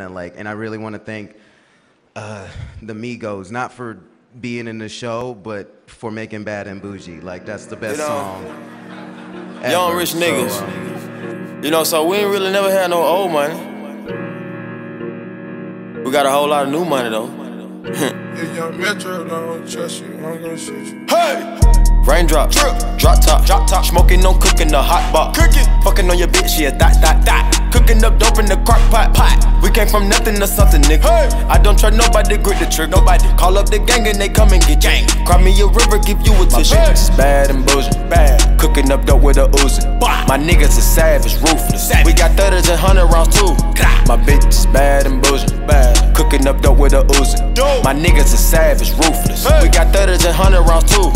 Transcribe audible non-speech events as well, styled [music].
And like, and I really want to thank uh, the Migos, not for being in the show, but for making Bad and Boujee. Like, that's the best You know, song. Ever. Young rich So, niggas. uh, You know, so we ain't really never had no old money. We got a whole lot of new money though. [laughs] If young Metro don't trust you, I'm gonna shoot you. Hey! Raindrop, drip, drop top, drop top. Smoking on cooking the hot pot. Cooking, fucking on your bitch, yeah, that, that, that. Cooking up dope in the crock pot, pot. We came from nothing to something, nigga. Hey. I don't trust nobody, grip the trick. Nobody call up the gang and they come and get gang. Cry me a river, give you a tissue. My bitch is bad and boujee, bad. Cooking up dope with a Uzi. My niggas are savage, ruthless. We got 30s and 100 rounds too. My bitch is bad and boujee, bad. Cooking up dope with a Uzi. My niggas are savage, ruthless. We got 30s and 100 rounds too.